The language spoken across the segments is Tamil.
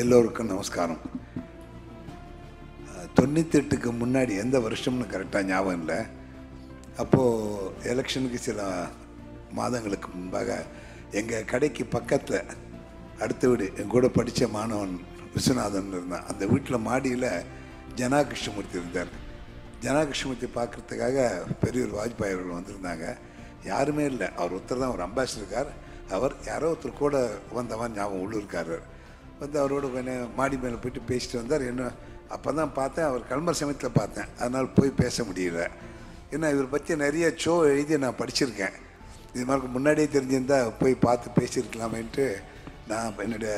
எல்லோருக்கும் நமஸ்காரம். தொண்ணூத்தெட்டுக்கு முன்னாடி எந்த வருஷம்னு கரெக்டாக ஞாபகம் இல்லை. அப்போது எலெக்ஷனுக்கு சில மாதங்களுக்கு முன்பாக எங்கள் கடைக்கு பக்கத்தில் அடுத்த வீடு என் கூட படித்த மாணவன் விஸ்வநாதன் இருந்தான். அந்த வீட்டில் மாடியில் ஜனா கிருஷ்ணமூர்த்தி இருந்தார். ஜனா கிருஷ்ணமூர்த்தி பார்க்குறதுக்காக பெரியவர் வாஜ்பாய் அவர்கள் வந்திருந்தாங்க. யாருமே இல்லை. அவர் ஒருத்தர் தான் ஒரு அம்பாசிடர் இருக்கார். அவர் யாரோ ஒருத்தர் கூட வந்தவன் ஞாபகம் உள்ளூர்காரர். வந்து அவரோட கொஞ்சம் மாடி மேலே போயிட்டு பேசிட்டு வந்தார். என்ன அப்போ தான் பார்த்தேன் அவர் கிளம்புற சமயத்தில் பார்த்தேன். அதனால் போய் பேச முடியல. ஏன்னா இவர் பற்றி நிறைய ஷோ எழுதி நான் படிச்சிருக்கேன். இது மாதிரி முன்னாடியே தெரிஞ்சிருந்தால் போய் பார்த்து பேசியிருக்கலாமேன்ட்டு நான் என்னுடைய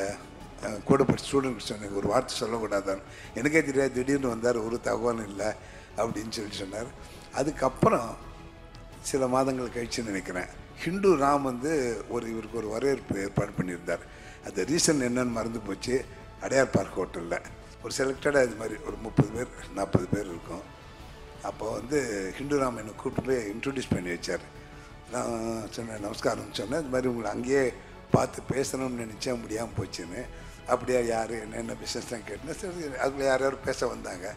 கூட படிச்ச ஸ்டூடெண்ட் சொன்னேன். ஒரு வார்த்தை சொல்லக்கூடாதான் எனக்கே தெரியாது திடீர்னு வந்தார் ஒரு தகவலும் இல்லை அப்படின்னு சொல்லி சொன்னார். அதுக்கப்புறம் சில மாதங்கள் கழிச்சு நினைக்கிறேன். ஹிந்து ராம் வந்து ஒரு இவருக்கு ஒரு வரவேற்பு ஏற்பாடு பண்ணியிருந்தார். அந்த ரீசன் என்னன்னு மறந்து போச்சு. அடையார் பார்க் ஹோட்டலில். ஒரு செலக்டடாக இது மாதிரி ஒரு முப்பது பேர் நாற்பது பேர் இருக்கும். அப்போ வந்து ஹிந்து ராம் என்னை கூப்பிட்டு போய் இன்ட்ரடியூஸ் பண்ணி வச்சார். நான் சொன்னேன் நமஸ்காரம் சொன்னேன். இது மாதிரி உங்களை அங்கேயே பார்த்து பேசணும்னு நினச்சே முடியாமல் போச்சுன்னு. அப்படியா யார்? என்னென்ன பிஸ்னஸ்லாம் கேட்டேன். சரி அதில் யார் யாரும் பேச வந்தாங்க.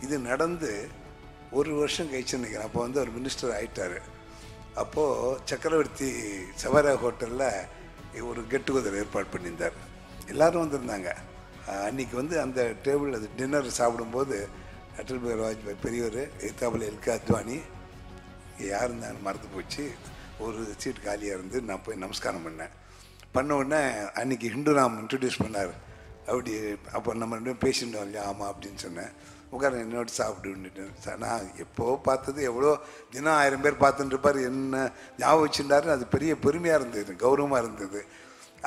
இது நடந்து ஒரு வருஷம் கழிச்சு நினைக்கிறேன். அப்போ வந்து அவர் மினிஸ்டர் ஆகிட்டார் அப்போது சக்கரவர்த்தி சவாரா ஹோட்டலில் ஒரு கெட் டுகெதர் ஏற்பாடு பண்ணியிருந்தார். எல்லோரும் வந்திருந்தாங்க. அன்றைக்கி அன்னைக்கு வந்து அந்த டேபிள் அது டின்னர் சாப்பிடும்போது அட்டல் பிஹாரி வாஜ்பாய் பெரியவர் எத்தாப்பில் எல்கே அத்வானி யார் இருந்தாலும் மறந்து போச்சு. ஒரு சீட் காலியாக இருந்து நான் போய் நமஸ்காரம் பண்ணேன். பண்ண உடனே அன்னைக்கு ஹிந்துராம் இன்ட்ரடியூஸ் பண்ணார். அப்படி அப்போ நம்ம ரெண்டு பேசிட்டோம் இல்லையா? ஆமாம் அப்படின்னு சொன்னேன். உட்கார என்னோட சாப்பிட்டு நான் எப்போ பார்த்தது எவ்வளோ தினம் ஆயிரம் பேர் பார்த்துட்டு இருப்பார் என்ன ஞாபகம் வச்சுட்டாருன்னு அது பெரிய பெருமையாக இருந்தது கௌரவமாக இருந்தது.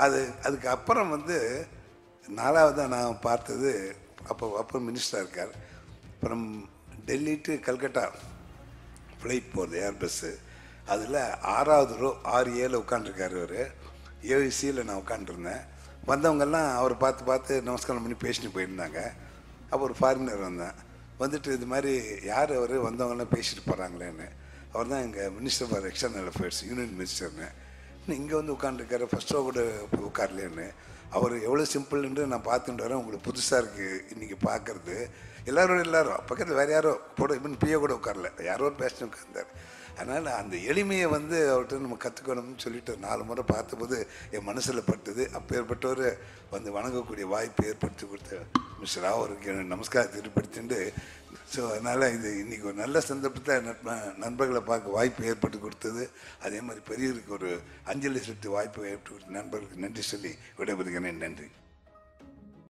அது அதுக்கு அப்புறம் வந்து நாலாவதாக நான் பார்த்தது அப்போ அப்போ மினிஸ்டராக இருக்கார். அப்புறம் டெல்லி டு கல்கட்டா ஃப்ளைட் போகிறது ஏர் பஸ்ஸு அதில் ஆறாவது ரோ ஆறு ஏழு உட்காந்துருக்காரு அவர். ஏழு சியில் நான் உட்காந்துருந்தேன் வந்தவங்கெல்லாம் அவரை பார்த்து பார்த்து நமஸ்காரம் பண்ணி பேசிட்டு போயிருந்தாங்க. அப்போ ஒரு ஃபாரினர் வந்தேன். வந்துட்டு இது மாதிரி யார் அவர்? வந்தவங்கெல்லாம் பேசிட்டு போகிறாங்களேன்னு அவர் தான் எங்கள் minister for external affairs union மினிஸ்டர்னு இங்கே வந்து உட்காந்துருக்காரு ஃபஸ்ட் ரோ கூட போய் அவர் எவ்வளோ சிம்பிள்ன்ட்டு நான் பார்த்துட்டு வரேன் உங்களுக்கு புதுசாக இருக்குது இன்றைக்கி பார்க்குறது. எல்லாரும் எல்லாரும் பக்கத்தில் வேறு யாரோ போட இப்போ பிஏ கூட உட்காரல யாரோ ஒரு பேசின உட்கார்ந்தார். அதனால் அந்த எளிமையை வந்து அவர்கிட்ட நம்ம கற்றுக்கணும்னு சொல்லிட்டு நாலு முறை பார்த்தபோது என் மனசில் பட்டது. அப்பேற்பட்டவர் வந்து வணங்கக்கூடிய வாய்ப்பு ஏற்படுத்தி கொடுத்த மிஸ்டர் அவருக்கு நமஸ்காரத்தை ஏற்படுத்திட்டு ஸோ அதனால் இது இன்றைக்கி ஒரு நல்ல சந்தர்ப்பத்தை நட்ப நண்பர்களை பார்க்க வாய்ப்பு ஏற்பட்டு கொடுத்தது. அதே மாதிரி பெரியவருக்கு ஒரு அஞ்சலி செலுத்தி வாய்ப்பு ஏற்பட்டு கொடுத்த நண்பர்களுக்கு நன்றி சொல்லி விடைபெறுகிறேன். நன்றி.